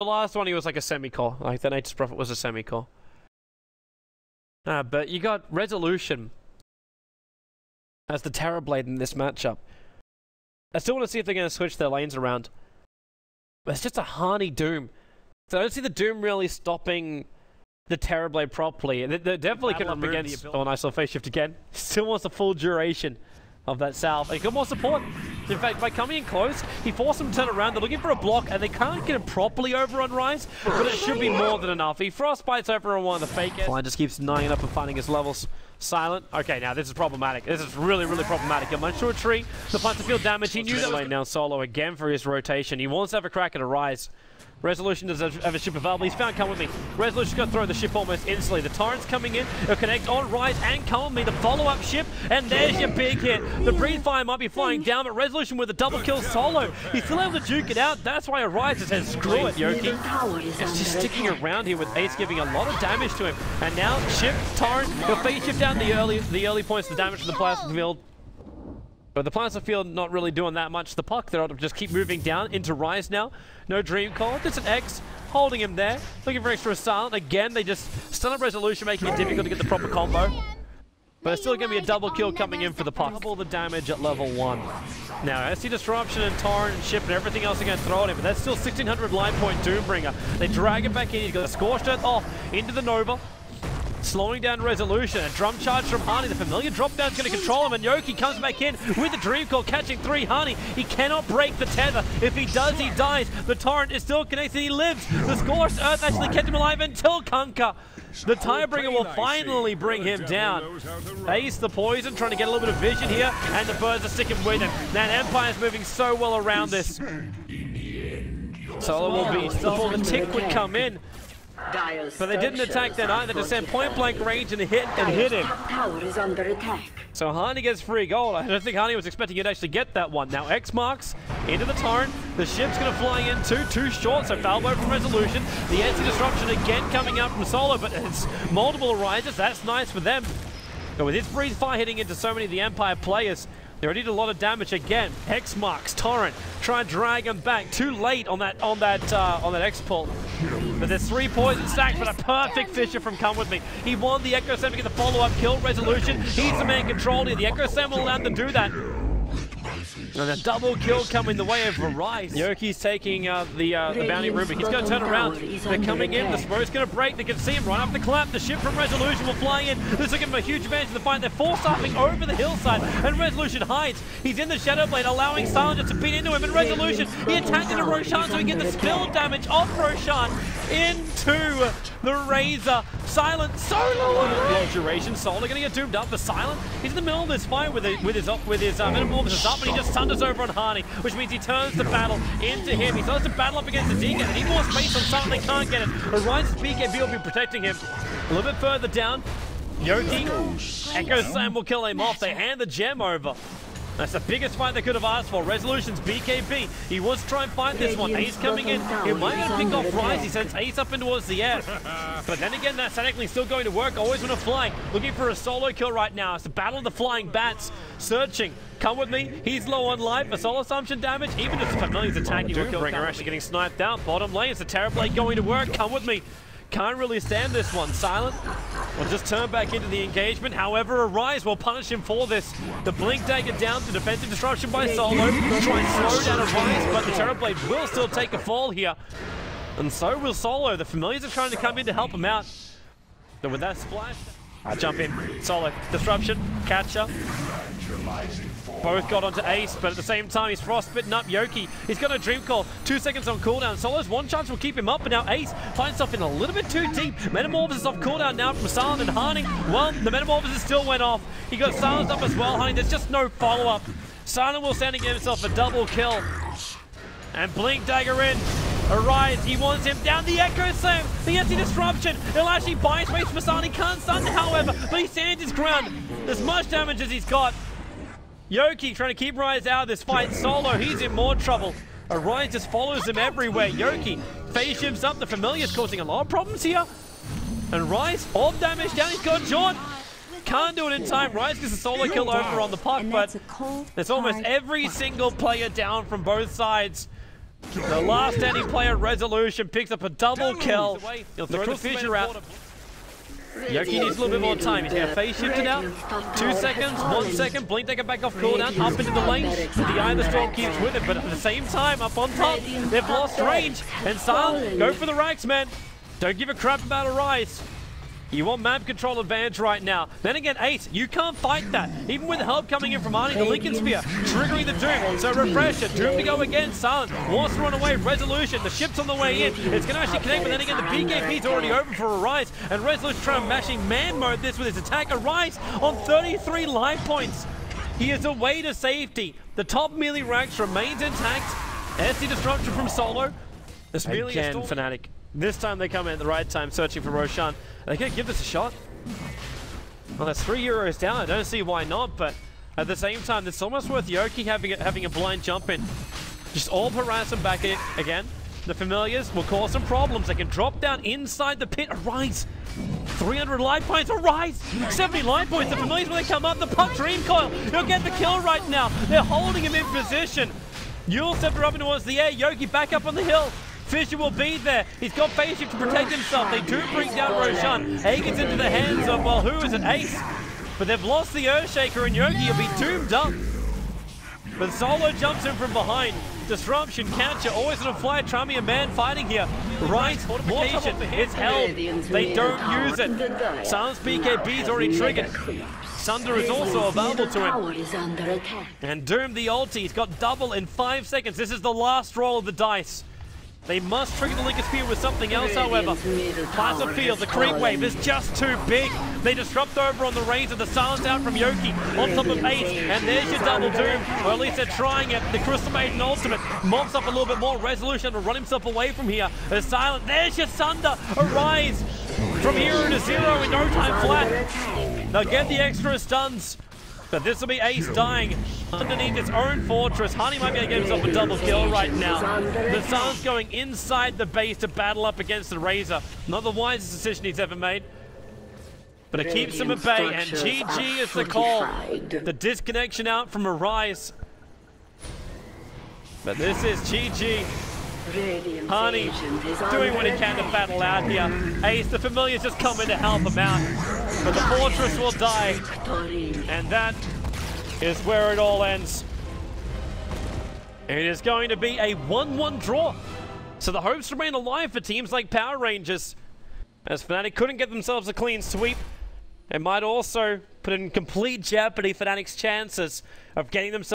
The last one, he was like a semi-core. Like, the Nature's Prophet was a semi-core. Uh, but you got Resolut1on as the Terrorblade in this matchup. I still want to see if they're going to switch their lanes around. But it's just a Hani Doom. So I don't see the Doom really stopping the Terrorblade properly. They, they definitely can up against... Oh, nice little phase shift again. Still wants the full duration of that Salve. He got more support. In fact, by coming in close, he forced them to turn around. They're looking for a block, and they can't get it properly over on Rise, but it should be more than enough. He frostbites over on one of the fakers. Flying just keeps denying up and finding his levels. Silent. Okay, now this is problematic. This is really, really problematic. To a tree. The to feel damage. He knew that. Now solo again for his rotation. He wants to have a crack at a Rise. Resolut1on does have a ship available. He's found Come With Me. Resolut1on's going to throw the ship almost instantly. The Torrent's coming in. He'll connect on Rise and Come With Me. The follow-up ship. And there's your big hit. The Breathe Fire might be flying down, but Resolut1on with a double kill solo. He's still able to juke it out. That's why Rise says, screw it, Yoki. It's just sticking around here with Ace giving a lot of damage to him. And now, ship, Torrent, he'll phase shift down the early, the early points of damage to the plasma field. But the Plasma Field not really doing that much. The puck, they're just keep moving down into Rise now. No Dream Coil. Just an X holding him there. Looking for extra Silent. Again, they just stun up Resolut1on, making it difficult to get the proper combo. But it's still going to be a double kill coming in for the puck. Double the damage at level 1. Now, SD Disruption and Torrent and Ship and everything else are going to throw at him, but that's still 1600 life point Doombringer. They drag him back in. He's got a Scorched Earth off into the Nova slowing down Resolut1on. A drum charge from Hani. The familiar drop down is going to control him, and Yoki comes back in with the Dream Coil, catching three Hani. He cannot break the tether. If he does, he dies. The Torrent is still connected. He lives. The Scorched Earth actually kept him alive until Kunkka. The Tidebringer will finally bring him down. Ace the Poison trying to get a little bit of vision here, and the Birds are sticking with him. That Empire's moving so well around this. Solo will be before the tick would come in. But they didn't attack then either. Just sent point blank range and hit and hit him. Tower is under attack. So Hani gets free gold. I don't think Hani was expecting you to actually get that one. Now X marks into the torrent. The ship's going to fly in too, too short. So Falbo from Resolut1on. The anti-disruption again coming out from Solo, but it's multiple arises. That's nice for them. But with his Breathe Fire hitting into so many of the Empire players, they already did a lot of damage again. X marks Torrent. Try and drag him back. Too late on that on that uh, on that X pull. But there's three poison stacks, but a perfect Fissure from Come With Me. He won the Echo Slam to get the follow-up kill Resolut1on. He's the man controlling it. The Echo Slam will allow him to do that. And a double kill coming the way of Rise. Yoki's taking uh, the uh, the bounty rune, but he's going to turn around. They're coming in. The smoke's going to break. They can see him right off the clap. The ship from Resolut1on will fly in. This will give him a huge advantage in the fight. They're force upping over the hillside, and Resolut1on hides. He's in the Shadow Blade, allowing Silencer to beat into him. And Resolut1on, he attacked into Roshan, so he get the spill damage off Roshan into the Razor. Silent solo low duration. Solar going to get doomed up for Silent. He's in the middle of this fight with, it, with his with his uh, Metamorphosis up, but he just thunders over on Hani, which means he turns the battle into him. He starts to battle up against the Deacon, and he more space on Silent. They can't get it. Orion's BKB will be protecting him. A little bit further down, Yoki, Echo Slam will kill him off. They hand the gem over. That's the biggest fight they could have asked for. Resolut1on's BKB. He wants to try and fight this one. Ace coming in. He might have pick off Rise. He sends Ace up in towards the air. But then again, that's technically still going to work. Always want to fly. Looking for a solo kill right now. It's the battle of the flying bats. Searching. Come with me. He's low on life. A soul assumption damage. Even if the Familiar's attacking, Doombringer actually getting sniped out. Bottom lane. It's a Terrorblade going to work. Come with me. Can't really stand this one. Silent will just turn back into the engagement. However, Arise will punish him for this. The Blink Dagger down to defensive disruption by Solo. Try and slow down Arise, but the Terrorblade will still take a fall here. And so will Solo. The Familiars are trying to come in to help him out. But with that splash... I jump in. Solo. Disruption. Catcher. Both got onto Ace, but at the same time, he's frostbitten up Yoki. He's got a Dream Coil. Two seconds on cooldown. Solo's one chance will keep him up, but now Ace finds himself in a little bit too deep. Metamorphosis off cooldown now from Silent and Hani. Well, the Metamorphosis still went off. He got silenced up as well, Hani. There's just no follow-up. Silent will stand against himself a double kill. And Blink Dagger in. Arise, he wants him down the Echo Slam, the anti-disruption. He'll actually buy space for. He can't stun, however, but he stands his ground. As much damage as he's got. Yoki trying to keep Rise out of this fight. Solo, he's in more trouble. Uh, Rise just follows him everywhere. Yoki phase shifts up. The Familiar's causing a lot of problems here. And Rise, all damage down. He's got Jaunt. Can't do it in time. Rise gets a solo kill over on the puck, but there's almost every single player down from both sides. The last standing player, Resolut1on, picks up a double kill. He'll throw the fissure out. Yoki needs a little bit more time. He's going to phase shift it out. Two seconds, one second. Blink take it back off cooldown, up into the lane. The Eye of the Storm keeps with it, but at the same time, up on top, they've lost range. And Silent, go for the racks, man. Don't give a crap about a rise. You want map control advantage right now. Then again, Ace, you can't fight that. Even with help coming in from Arnie, the Linken Sphere, triggering the Doom. So Refresher, Doom to go again, Silent, wants to run away, Resolut1on, the ship's on the way in. It's going to actually connect, but then again, the BKB's already over for a Rise, and Resolut1on trying to mashing man mode this with his attack. A Rise on 33 life points. He is away to safety. The top melee ranks remains intact. SD Disruption from Solo. This really Again, Fnatic. This time they come in at the right time, searching for Roshan. Are they going to give this a shot? Well, that's three euros down. I don't see why not, but at the same time, it's almost worth Yoki having a, having a blind jump in. Just all harass him back in again. The familiars will cause some problems. They can drop down inside the pit. Arise! 300 life points. Arise! 70 life points. The familiars, when they come up, the puck dream coil. He'll get the kill right now. They're holding him in position. Eul's Scepter up towards the air. Yoki back up on the hill. Fissure will be there. He's got phase to protect himself. They do bring down Roshan. A gets into the hands of, well, who is it? Ace. But they've lost the Earthshaker and Yoki will be doomed up. But Solo jumps in from behind. Disruption, capture, always on a fly. Trami a man fighting here. Right, mortification, it's held. They don't use it. Silence BKB's already triggered. Sunder is also available to him. And Doom the ulti, he's got double in five seconds. This is the last roll of the dice. They must trigger the Linken Sphere with something else, however. Plasma Field, the creep wave is just too big. They disrupt over on the Razor, the silence out from Yoki on top of Ace, and there's your double doom. Or at least they're trying it. The Crystal Maiden ultimate mops up a little bit more Resolut1on to run himself away from here. The silent, there's your Sunder, Arise from hero to zero in no time flat. They'll get the extra stuns. But this will be Ace dying underneath his own fortress. Hani might be able to get himself a double kill right now. The Sun's going inside the base to battle up against the Razor. Not the wisest decision he's ever made. But it keeps him at bay, and GG is the call. The disconnection out from Arise. But this is GG. Hani doing what he can to battle out here. Ace, the familiar's just coming to help him out. But the fortress will die. And that is where it all ends. It is going to be a 1-1 draw. So the hopes remain alive for teams like Power Rangers. As Fnatic couldn't get themselves a clean sweep, it might also put in complete jeopardy Fnatic's chances of getting themselves